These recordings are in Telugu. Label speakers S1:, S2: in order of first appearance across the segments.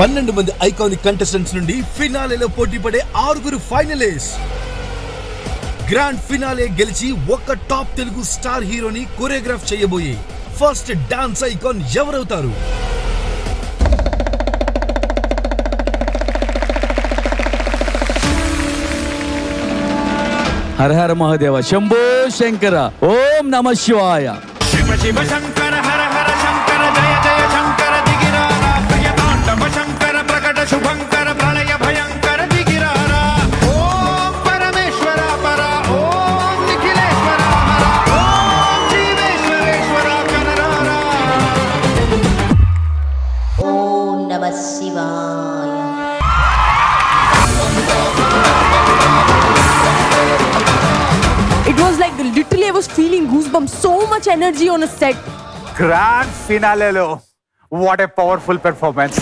S1: పన్నెండు మంది ఐకానిక్ కంటెస్టెంట్స్ నుండి ఫినాలేలో పోటీ పడే ఆరుగురు ఫైనలిస్ట్. గ్రాండ్ ఫినాలే గెలిచి ఒక్క టాప్ తెలుగు స్టార్ హీరోని కొరియోగ్రాఫ్ చేయబోయే ఫస్ట్ డాన్స్ ఐకాన్ ఎవరవుతారు?
S2: హర హర మహాదేవ. శంభో శంకర. ఓం నమ శివాయ.
S3: శివ శివ శంకర.
S4: நம சிவாய
S5: It was like literally I was feeling goosebumps, so much energy on a set.
S6: Grand finale, lo. What a powerful performance.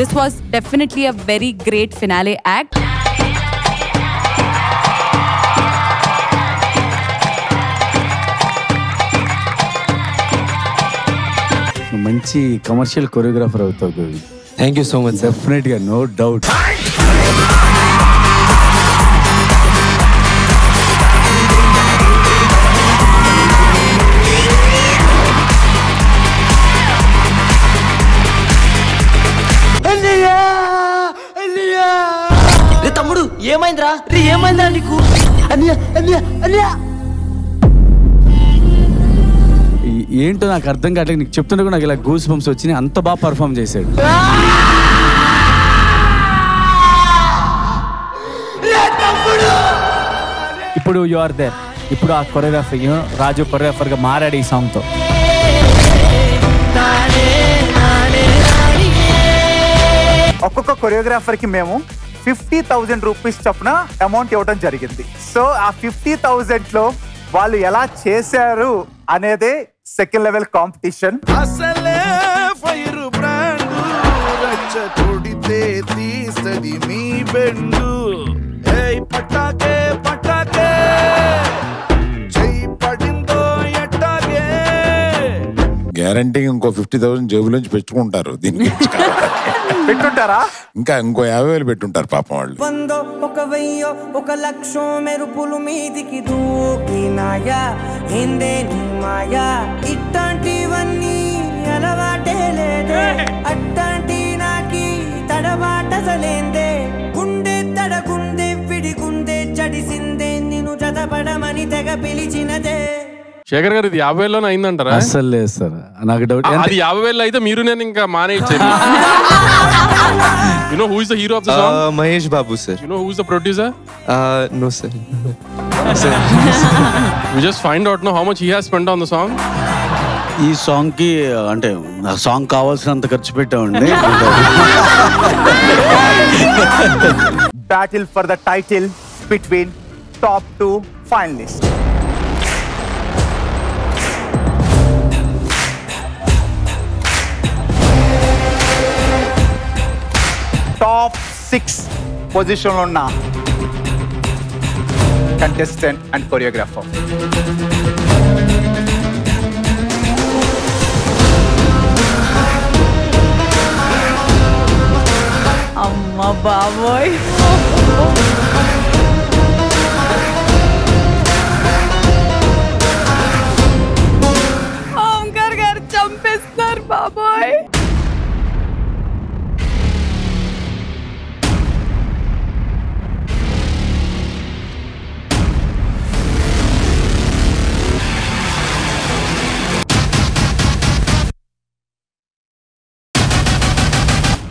S5: This was definitely a very great finale act.
S2: మంచి కమర్షియల్ కొరియోగ్రాఫర్ అవుతావు
S7: Govi. Thank you so much
S2: sir డెఫినెట్గా నో డౌట్
S7: తమ్ముడు ఏమైందిరా? రే ఏమైందిరా నీకు? అన్నయ్య అన్నయ్య అన్నయ్య.
S2: ఏంటో నాకు అర్థం కావట్లేదు. నీకు చెప్తుంటే కూడా నాకు ఇలా గూస్ బంప్స్ వచ్చినాయి. అంత బాగా పర్ఫామ్ చేశాడు. ఇప్పుడు యు ఆర్ దేర్ ఇప్పుడు ఆ కొరియోగ్రాఫర్ రాజు కొరియోగ్రాఫర్గా మారాడు ఈ సాంగ్తో.
S6: ఒక్కొక్క కొరియోగ్రాఫర్కి మేము ఫిఫ్టీ థౌజండ్ రూపీస్ చొప్పున అమౌంట్ ఇవ్వడం జరిగింది. సో ఆ ఫిఫ్టీ థౌజండ్లో వాళ్ళు ఎలా చేశారు అనేదే సెకండ్ లెవెల్ కాంపిటీషన్
S3: అసలే ఫైరు బ్రాండు రచ్చ కొడితే తీస్తది మీ బెండు. ఏయ్ పటాకే పటాకే చెయ్యి పడిందో ఎట్టాగే?
S8: గ్యారంటీ ఇంకో ఫిఫ్టీ థౌసండ్ జేబులోంచి పెట్టుకుంటారు దీనికి.
S6: పెట్టుంటారా?
S8: ఇంకా ఇంకో యాభై వేలు పెట్టుంటారు పాపం వాళ్ళు.
S9: వందో ఒక వెయ్యో ఒక లక్షో మెరుపులు మీదికి దూకినాయా హిందే నీ మాయా? ఇట్లాంటివన్నీ అలవాటే లేదే. అట్లాంటి నాకి తడబాటసలేందే గుండె తడగుందే విడిగుందే చడిసిందే. నిన్ను చదపడమని తెగ పిలిచినదే.
S10: శేఖర్ గారు ఇది యాభై వేలలో అయిందంటారా?
S2: అస్సలు లేదు సార్. నాకు డౌట్
S10: అది యాభై వేలు అయితే మీరు నేను ఇంకా మానేయచ్చేది. You know who is the hero of the song
S7: Mahesh Babu sir
S10: you know who is the producer
S7: no sir
S10: we just find out no how much he has spend on the song
S2: ఈ సాంగ్కి అంటే ఆ సాంగ్ కావాల్సినంత ఖర్చు పెట్టామండి.
S6: Battle for the title between top two finalist top six పొజిషన్లో ఉన్న కంటెస్టెంట్ అండ్ కొరియోగ్రాఫర్
S5: అమ్మ బాబోయ్ ఓంకార్ గారు చంపేస్తున్నారు బాబోయ్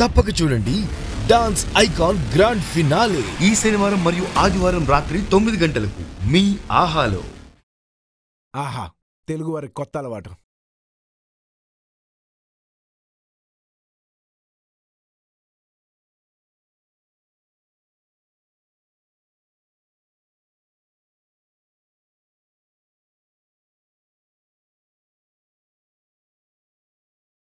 S1: తప్పక చూడండి. Dance icon grand finale. ఈ శనివారం మరియు ఆదివారం రాత్రి తొమ్మిది గంటలకు మీ ఆహాలో.
S3: ఆహా తెలుగు వారి కొత్త అలవాటు.